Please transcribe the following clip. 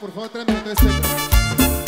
por favor, tráeme este.